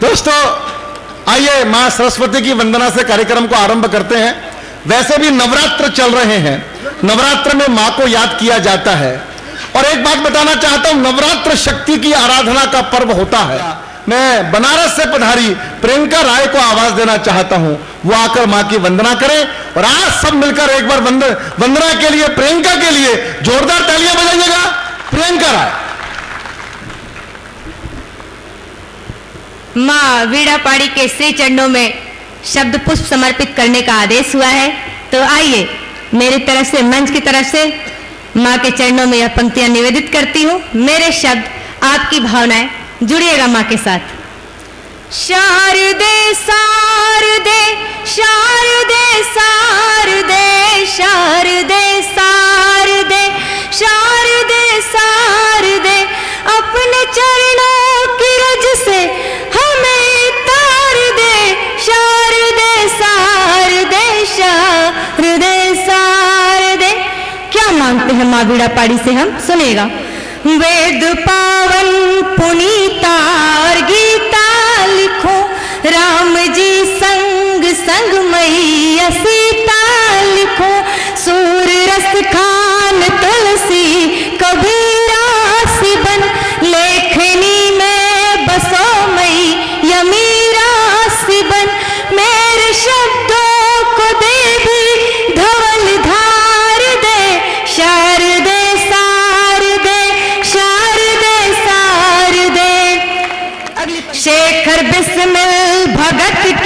दोस्तों, आइए माँ सरस्वती की वंदना से कार्यक्रम को आरंभ करते हैं। वैसे भी नवरात्र चल रहे हैं। नवरात्र में माँ को याद किया जाता है। और एक बात बताना चाहता हूँ, नवरात्र शक्ति की आराधना का पर्व होता है। मैं बनारस से पधारी प्रियंका राय को आवाज़ देना चाहता हूँ। वो आकर माँ की वंदना करें और आज सब मिलकर एक बार वंद, वंदना के लिए, प्रियंका के लिए जोरदार तालियाँ बजाइएगा। प्रियंका राय। माँ वीड़ापाड़ी के श्री चरणों में शब्द पुष्प समर्पित करने का आदेश हुआ है। तो आइए, मेरी तरफ़ से, मंच की तरफ़ से माँ के चरणों में यह पंक्तियाँ निवेदित करती हूँ। मेरे शब्द, आपकी भावनाएँ, जुड़िएगा माँ के साथ। शारदे शारदे शारदे शारदे शारदे शारदे मावीड़ा पाड़ी से हम सुनेगा। वेद पावन पुनीता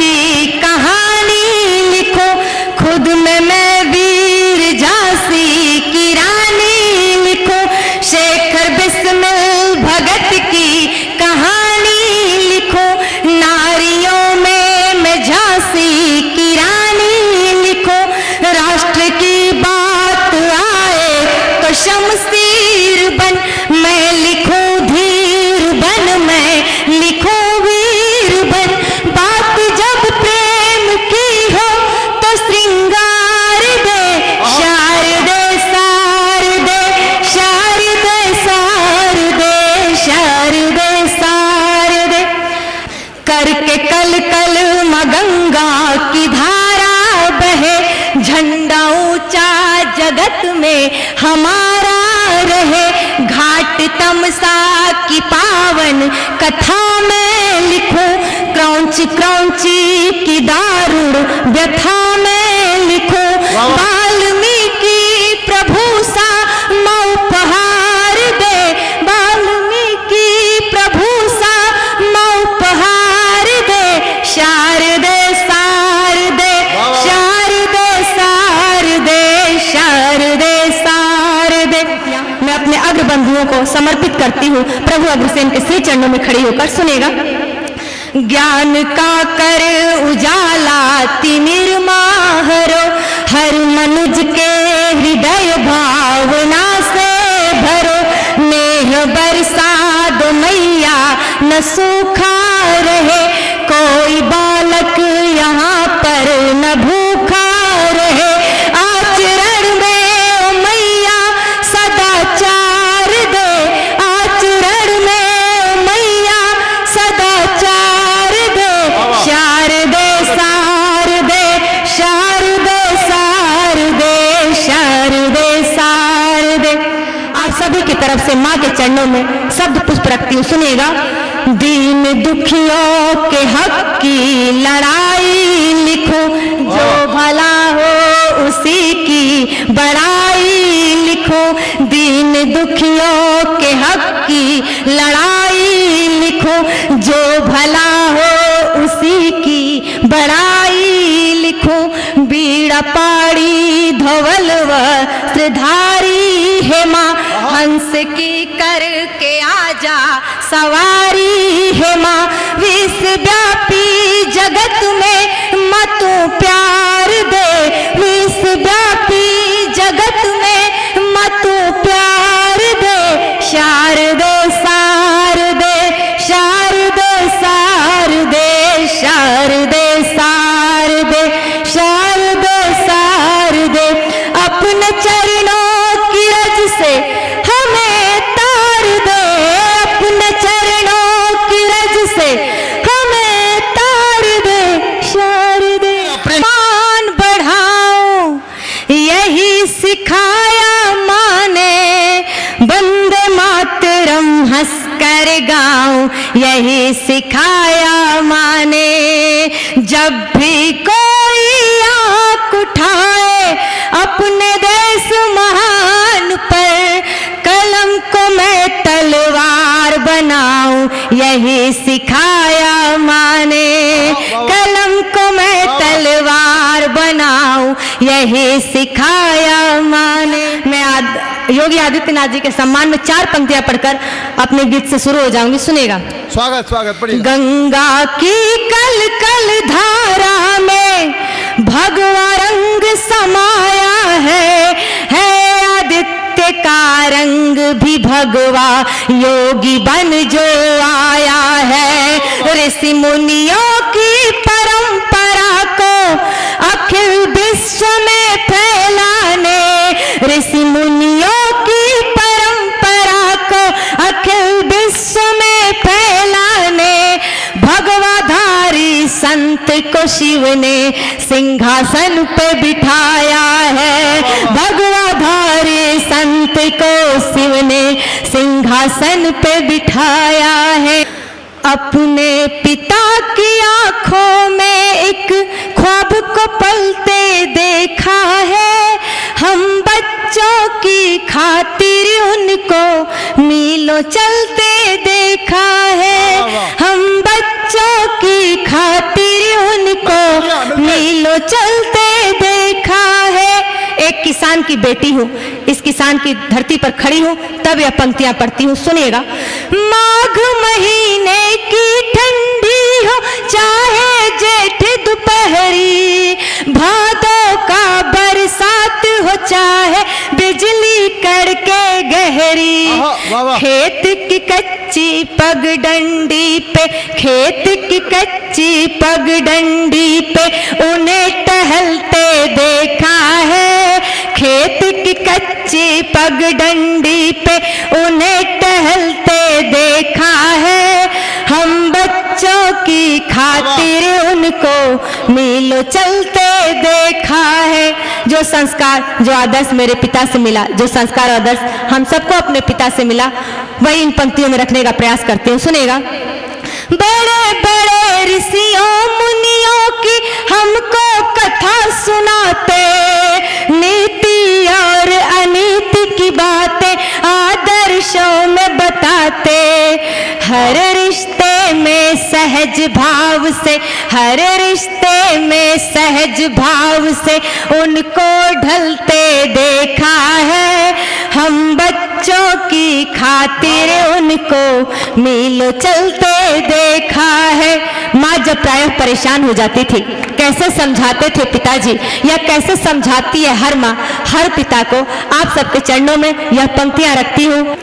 की तमसा की पावन कथा में लिखो। क्रौच क्रौची की दारुण व्यथा में लिखो। अपने अग्रबंधुओं को समर्पित करती हूँ। प्रभु अग्रसेन के श्री चरणों में खड़ी होकर सुनेगा। ज्ञान का कर उजाला तिमिर माहरो हर मनुज के हृदय भावना से भरो। नेह बरसा दो मैया, न सूखा रहे, कोई बालक रखती सुनेगा। दीन दुखियों के हक की लड़ाई लिखो। जो भला हो उसी की बड़ाई लिखो। दीन दुखियों के हक की लड़ाई लिखो। जो भला हो उसी की बड़ाई लिखो। बीड़ा पाड़ी धवल वस्त्रधारी है माँ हंस की करके आजा। सवारी है माँ विश्वव्यापी जगत में यही सिखाया माने, जब भी कोई आँख उठाए, अपने देश महान पर कलम को मैं तलवार बनाऊँ, यही सिखाया माने, कलम को मैं तलवार बनाऊँ, यही सिखाया माने। योगी आदित्यनाथ जी के सम्मान में चार पंक्तियाँ पढ़कर अपने गीत से शुरू हो जाऊँगी। सुनेगा स्वागत स्वागत पढ़िए गंगा की कल कल धारा में भगवा रंग समाया है है आदित्य का रंग भी भगवा योगी बन जो आया है। ऋषि मुनियों की परंपरा को अखिल विश्व में विश्व में फैलाने, भगवाधारी संत को शिव ने सिंहासन पे बिठाया है। भगवाधारी संत को शिव ने सिंहासन पे बिठाया है। अपने पिता की आँखों में एक ख्वाब को पलते देखा है। हम बच्चों की खातिर उनको मीलों चलते देखा है। हम बच्चों की खातिर उनको मीलों चलते देखा है। एक किसान की बेटी हूँ। इस किसान की धरती पर खड़ी हूँ। तब यह पंक्तियाँ पढ़ती हूँ। सुनिएगा। माघ महीने की ठंडी हो चाहे जेठ दोपहरी भादों का बरसात हो चाहे बिजली कड़के गहरी। खेत की कच्ची पगडंडी पे, खेत की कच्ची पगडंडी पे, उन्हें टहलते देखा है। खेत की कच्ची पगडंडी पे, उन्हें टहलते देखा है। हम बच्चों की खातिर उनको मीलों चलते देखा है। जो संस्कार जो आदर्श मेरे पिता से मिला जो संस्कार आदर्श हम सबको अपने पिता से मिला वही इन पंक्तियों में रखने का प्रयास करती हूँ। सुनेगा? बड़े बड़े ऋषियों मुनियों की हमको कथा सुनाते नीति और अनीति की बातें आदर्शों में बताते। हर में सहज भाव से, हर रिश्ते में सहज भाव से उनको ढलते देखा है। हम बच्चों की खातिर उनको मीलों चलते देखा है। माँ जब प्राय परेशान हो जाती थी, कैसे समझाते थे पिताजी, या कैसे समझाती है हर माँ, हर पिता को, आप सबके चरणों में यह पंक्तियाँ रखती हूँ।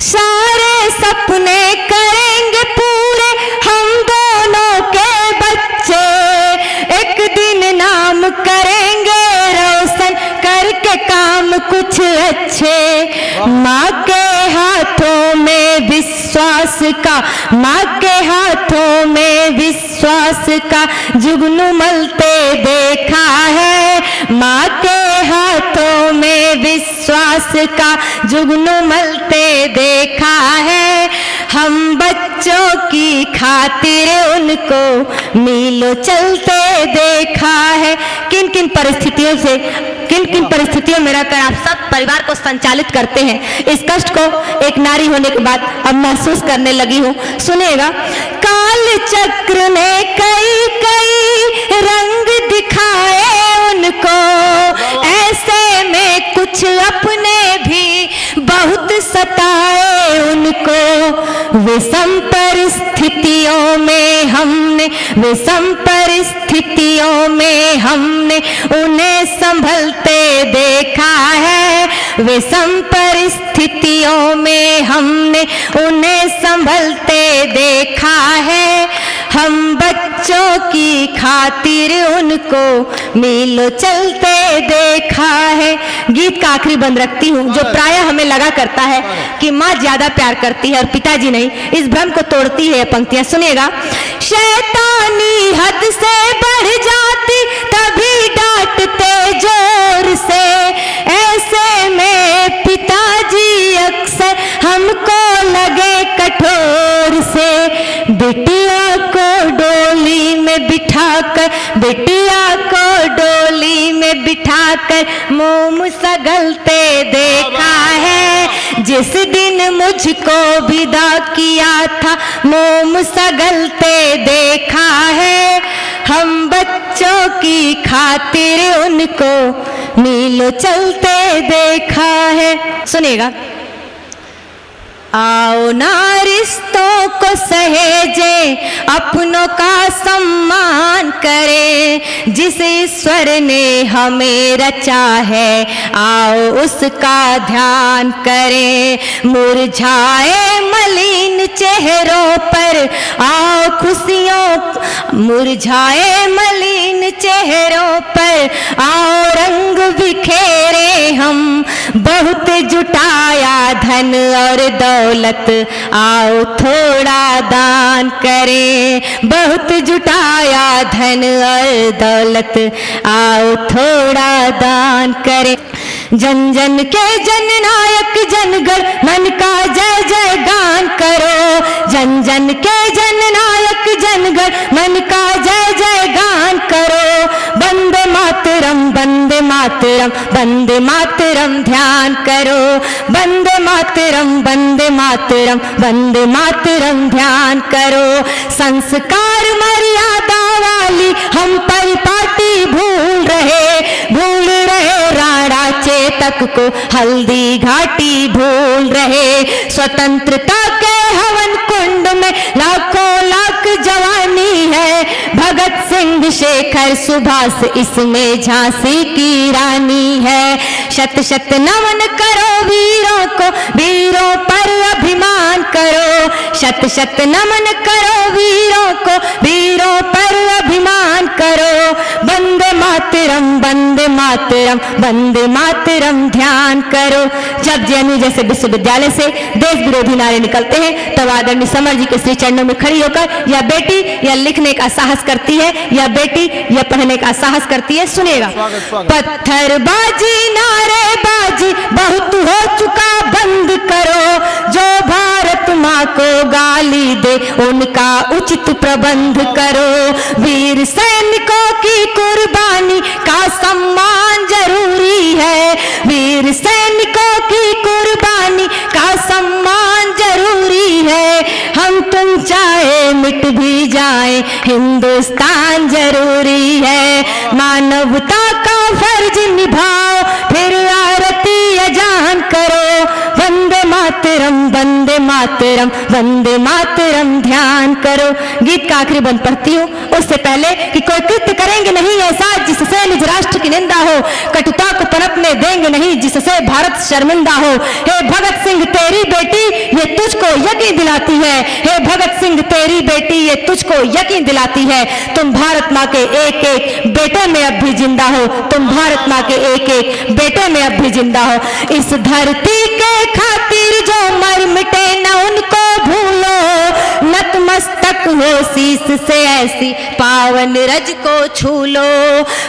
सारे सपने करेंगे पूरे, हम दोनों के बच्चे। एक दिन नाम करेंगे रोशन करके काम कुछ अच्छे। माँ के हाथों में विश्वास का, माँ के हाथों में विश्वास का जुगनू मलते देखा है। माँ के हाथों में विश्वास का जुगनू मलते देखा है। हम बच्चों की खातिर उनको मीलों चलते देखा है। किन किन परिस्थितियों से किन किन परिस्थितियों में रहकर आप सब परिवार को संचालित करते हैं, इस कष्ट को एक नारी होने के बाद अब महसूस करने लगी हूँ। सुनेगा काल चक्र ने कई कई रंग उनको विषम परिस्थितियों में हमने विषम परिस्थितियों में हमने उन्हें संभलते देखा है। विषम परिस्थितियों में हमने उन्हें संभलते देखा है। बच्चों की खातिर उनको मीलों चलते देखा है। गीत का आखिरी बंद रखती हूँ जो प्राय हमें लगा करता है कि माँ ज़्यादा प्यार करती है और पिताजी नहीं। इस भ्रम को तोड़ती है पंक्तियाँ। सुनेगा शैतानी हद से बढ़ जाती तभी डांटते ज़ोर से। ऐसे में पिताजी अक्सर हमको लगे कठोर से। बिटिया को में बिठाकर, बिटिया को डोली में बिठाकर मोम सगलते देखा है। जिस दिन मुझको विदा किया था, मोम सगलते देखा है। हम बच्चों की खातिर उनको मीलों चलते देखा है। सुनिएगा। आओ ना रिश्तों को सहेजे, अपनों का सम्मान करें, जिस ईश्वर ने हमें रचा है, आओ उसका ध्यान करें। मुरझाए मलिन चेहरों पर, आओ खुशियों, मुरझाए मलिन चेहरों पर, आओ रंग बिखेरे हम बहुत जुटाया धन और दौलत। आओ थोड़ा दान करें। बहुत जुटाया धन और दौलत। आओ थोड़ा दान करें। जन जन के जन नायक जनगण, मन का जय जय गान करो। जन जन के जन नायक जनगण, मन का जय ध्यान करो। बंदे मातरम बंदे मातरम बंदे मातरम ध्यान करो। संस्कार मर्यादा वाली हम परिपाटी भूल रहे भूल रहे राणा चेतक को हल्दी घाटी भूल रहे। स्वतंत्रता के हवन कुंड में लाखों लाख जवानी है। भगत सिंह शेखर सुभाष इसमें झांसी की रानी है। शत शत नमन करो वीरों को वीरों पर अभिमान करो। शत शत नमन करो वीरों को वीरों पर अभिमान करो। वंदे मातरम वंदे मातरम वंदे मातरम ध्यान करो। जब जेएनयू जैसे विश्वविद्यालय से देश विरोधी नारे निकलते हैं तब आदरणीय समर जी के श्री चरणों में खड़ी होकर यह बेटी या लिखने का साहस करती है या बेटी या पढ़ने का साहस करती है सुनेगा। स्वागत, स्वागत। नारेबाजी बहुत हो चुका बंद करो। जो भारत माँ को गाली दे, उनका उचित प्रबंध करो। वीर सैनिकों की कुर्बानी का सम्मान ज़रूरी है। वीर सैनिकों की कुर्बानी का सम्मान ज़रूरी है। हम तुम चाहे मिट भी जाए, हिंदुस्तान ज़रूरी है। मानवता का फ़र्ज़ निभाओ मातरम वंदे मातरम, वंदे मातरम, ध्यान करो। गीत का आखिरी बंद पढ़ती हूँ। उससे पहले कि कोई कृत्य करेंगे नहीं, ऐसा जिससे निज राष्ट्र की निंदा हो। कटुता को पनपने देंगे नहीं, जिससे भारत शर्मिंदा हो। हे भगत सिंह, तेरी बेटी ये तुझको यकीन दिलाती है। हे भगत सिंह, तेरी बेटी ये तुझको यकीन दिलाती है। तुम भारत माँ के एक एक बेटे में अब भी ज़िंदा हो। तुम भारत माँ के एक एक बेटे में अब भी ज़िंदा हो। इस धरती के खातिर जो मर मिटे न उनको भूलो, नतमस्तक हो शीस से ऐसी पावन रज को छू लो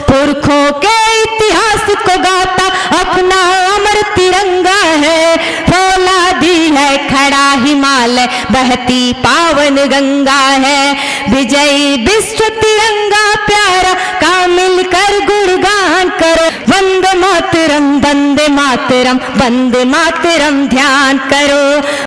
पुरखों के इतिहास को गाता अपना अमर तिरंगा है। फौलादी है, खड़ा हिमालय, बहती पावन गंगा है। विजयी विश्व तिरंगा प्यारा, का मिलकर गुणगान करो। वंदे मातरम वंदे मातरम वंदे मातरम ध्यान करो।